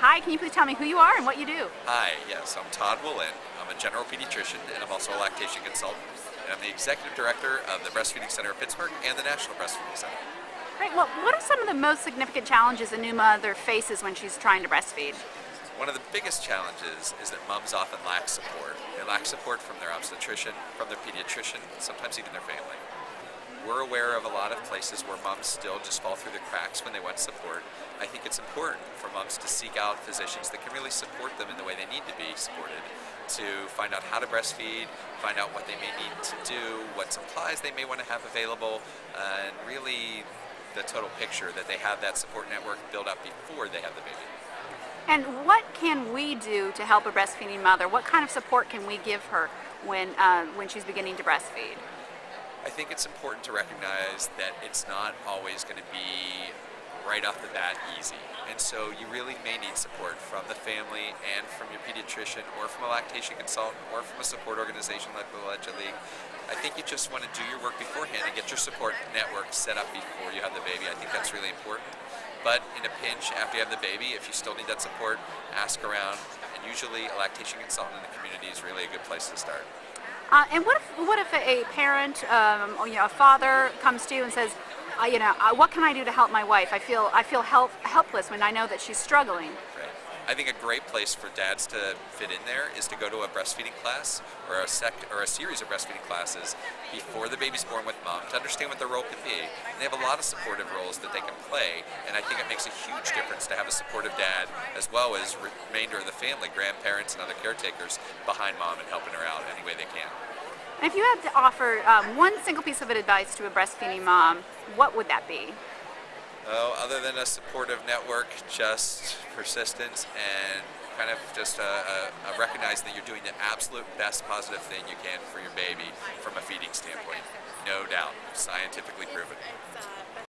Hi, can you please tell me who you are and what you do? Hi, yes, I'm Todd Wolynn. I'm a general pediatrician and I'm also a lactation consultant. And I'm the executive director of the Breastfeeding Center of Pittsburgh and the National Breastfeeding Center. Great. Well, what are some of the most significant challenges a new mother faces when she's trying to breastfeed? One of the biggest challenges is that moms often lack support. They lack support from their obstetrician, from their pediatrician, sometimes even their family. We're aware of a lot of places where moms still just fall through the cracks when they want support. I think it's important for moms to seek out physicians that can really support them in the way they need to be supported, to find out how to breastfeed, find out what they may need to do, what supplies they may want to have available, and really the total picture that they have that support network built up before they have the baby. And what can we do to help a breastfeeding mother? What kind of support can we give her when, uh, when she's beginning to breastfeed? I think it's important to recognize that it's not always going to be right off the bat easy. And so you really may need support from the family and from your pediatrician or from a lactation consultant or from a support organization like the La Leche League. I think you just want to do your work beforehand and get your support network set up before you have the baby. I think that's really important. But in a pinch, after you have the baby, if you still need that support, ask around. And usually a lactation consultant in the community is really a good place to start. Uh, and what if, what if a parent, um, or, you know, a father comes to you and says, uh, you know, uh, what can I do to help my wife? I feel I feel help, helpless when I know that she's struggling. I think a great place for dads to fit in there is to go to a breastfeeding class or a sect or a series of breastfeeding classes before the baby's born with mom to understand what their role can be. And they have a lot of supportive roles that they can play, and I think it makes a huge difference to have a supportive dad as well as remainder of the family, grandparents and other caretakers behind mom and helping her out they can. If you had to offer um, one single piece of advice to a breastfeeding mom, what would that be? Oh, other than a supportive network, just persistence and kind of just a, a, a recognize that you're doing the absolute best positive thing you can for your baby from a feeding standpoint. No doubt, scientifically proven.